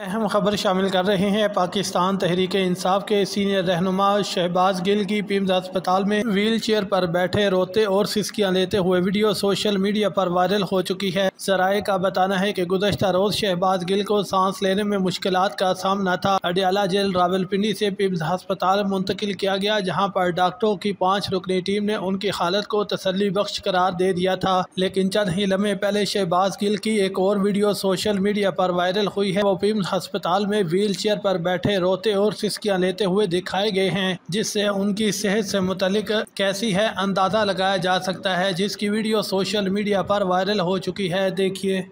अहम खबर शामिल कर रहे हैं। पाकिस्तान तहरीक इंसाफ के सीनियर रहनुमा शहबाज गिल की पिम्स अस्पताल में व्हील चेयर पर बैठे, रोते और सिस्कियाँ लेते हुए वीडियो सोशल मीडिया पर वायरल हो चुकी है। सराय का बताना है कि गुजशत रोज शहबाज गिल को सांस लेने में मुश्किल का सामना था। अडियाला जेल रावलपिंडी से पिम्स अस्पताल मुंतकिल किया गया, जहाँ पर डॉक्टरों की पाँच रुकनी टीम ने उनकी हालत को तसली बख्श करार दे दिया था। लेकिन चंद ही लम्हे पहले शहबाज गिल की एक और वीडियो सोशल मीडिया पर वायरल हुई है। वो पिम्स अस्पताल में व्हील चेयर पर बैठे, रोते और सिस्कियाँ लेते हुए दिखाए गए हैं, जिससे उनकी सेहत से मुतलिक कैसी है, अंदाज़ा लगाया जा सकता है, जिसकी वीडियो सोशल मीडिया पर वायरल हो चुकी है। देखिए।